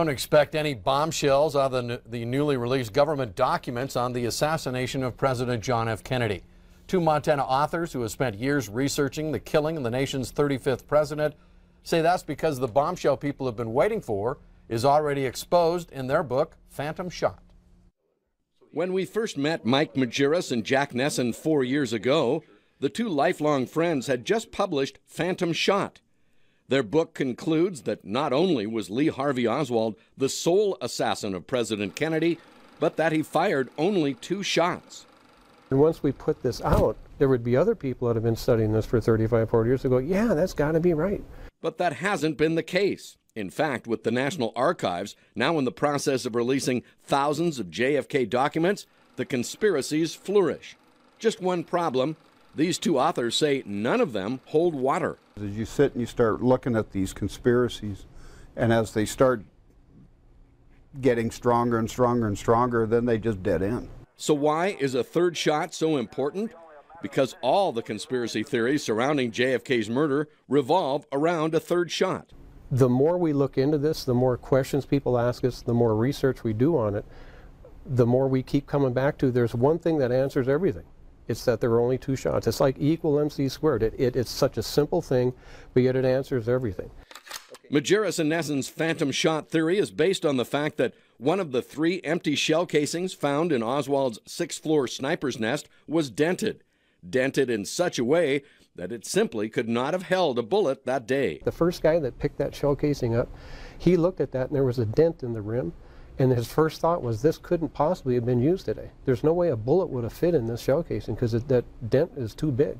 Don't expect any bombshells out of the, the newly released government documents on the assassination of President John F. Kennedy. Two Montana authors who have spent years researching the killing of the nation's 35th president say that's because the bombshell people have been waiting for is already exposed in their book, Phantom Shot. When we first met Mike Majerus and Jack Nesson four years ago, the two lifelong friends had just published Phantom Shot. Their book concludes that not only was Lee Harvey Oswald the sole assassin of President Kennedy, but that he fired only two shots. And once we put this out, there would be other people that have been studying this for 35, 40 years go yeah, that's got to be right. But that hasn't been the case. In fact, with the National Archives now in the process of releasing thousands of JFK documents, the conspiracies flourish. Just one problem these two authors say none of them hold water. As you sit and you start looking at these conspiracies, and as they start getting stronger and stronger and stronger, then they just dead end. So, why is a third shot so important? Because all the conspiracy theories surrounding JFK's murder revolve around a third shot. The more we look into this, the more questions people ask us, the more research we do on it, the more we keep coming back to there's one thing that answers everything. It's that there are only two shots. It's like E equal MC squared. It, it, it's such a simple thing, but yet it answers everything. Majerus and Nesson's phantom shot theory is based on the fact that one of the three empty shell casings found in Oswald's sixth floor sniper's nest was dented. Dented in such a way that it simply could not have held a bullet that day. The first guy that picked that shell casing up, he looked at that and there was a dent in the rim. And his first thought was this couldn't possibly have been used today. There's no way a bullet would have fit in this shell casing because that dent is too big.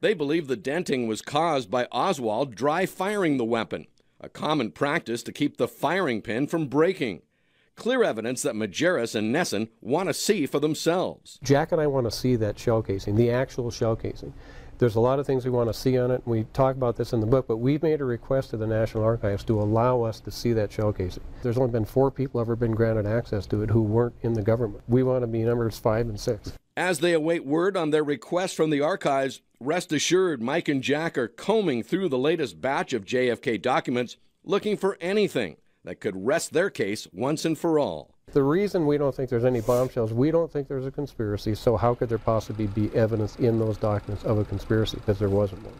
They believe the denting was caused by Oswald dry firing the weapon a common practice to keep the firing pin from breaking. Clear evidence that Majerus and Nesson want to see for themselves. Jack and I want to see that shell casing, the actual shell casing. There's a lot of things we want to see on it. We talk about this in the book, but we've made a request to the National Archives to allow us to see that shell casing. There's only been four people ever been granted access to it who weren't in the government. We want to be numbers five and six. As they await word on their request from the archives, rest assured Mike and Jack are combing through the latest batch of JFK documents looking for anything that could rest their case once and for all. The reason we don't think there's any bombshells, we don't think there's a conspiracy, so how could there possibly be evidence in those documents of a conspiracy? Because there wasn't one.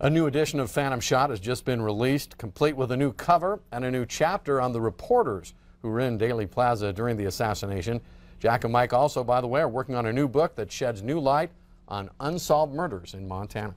A new edition of Phantom Shot has just been released, complete with a new cover and a new chapter on the reporters who were in Dealey Plaza during the assassination. Jack and Mike also, by the way, are working on a new book that sheds new light on unsolved murders in Montana.